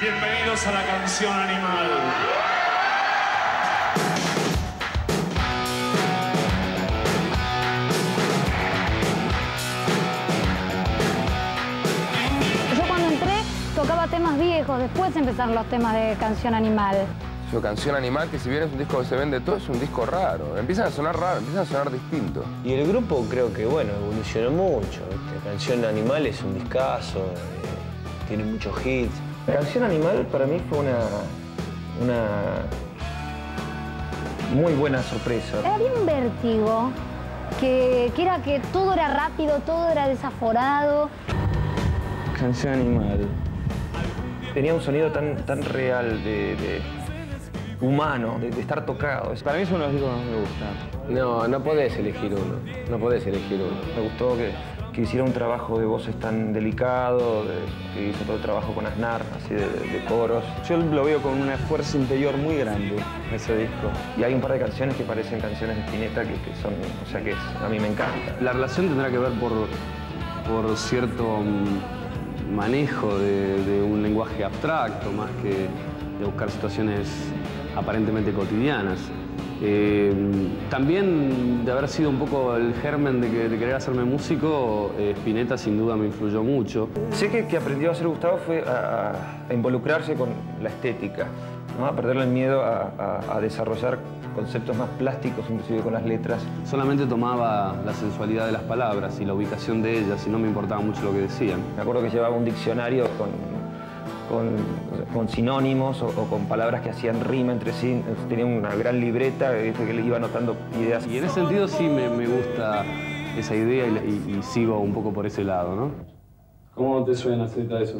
Bienvenidos a la canción animal. Yo cuando entré tocaba temas viejos, después empezaron los temas de canción animal. Su canción Animal, que si bien es un disco que se vende todo, es un disco raro. Empiezan a sonar raro, empiezan a sonar distinto. Y el grupo creo que, bueno, evolucionó mucho. ¿viste? Canción Animal es un discazo, eh, tiene muchos hits. La Canción Animal para mí fue una, una muy buena sorpresa. Había un vértigo que, que era que todo era rápido, todo era desaforado. Canción Animal. Tenía un sonido tan, tan real, de, de humano, de, de estar tocado. Para mí es uno de los discos que más me gusta. No, no podés elegir uno. No podés elegir uno. Me gustó que, que hiciera un trabajo de voces tan delicado, de- que hizo todo el trabajo con Aznar, así de, de coros. Yo lo veo con una fuerza interior muy grande, ese disco. Y hay un par de canciones que parecen canciones de Spinetta que, que son, o sea que es- a mí me encanta. La relación tendrá que ver por, por cierto mm, manejo de, de un lenguaje abstracto, más que de buscar situaciones aparentemente cotidianas. Eh, también de haber sido un poco el germen de, que- de querer hacerme músico, eh, Spinetta sin duda me influyó mucho. Sé que, que aprendió a ser Gustavo fue a, a involucrarse con la estética, ¿no? a perderle el miedo a, a- a desarrollar conceptos más plásticos, inclusive con las letras. Solamente tomaba la sensualidad de las palabras y la ubicación de ellas y no me importaba mucho lo que decían. Me acuerdo que llevaba un diccionario con, con, con sinónimos o, o con palabras que hacían rima entre sí. Tenía una gran libreta que le iba anotando ideas. Y en ese sentido sí me, me gusta esa idea y, la- y- y sigo un poco por ese lado, ¿no? ¿Cómo te suena, Zeta, eso?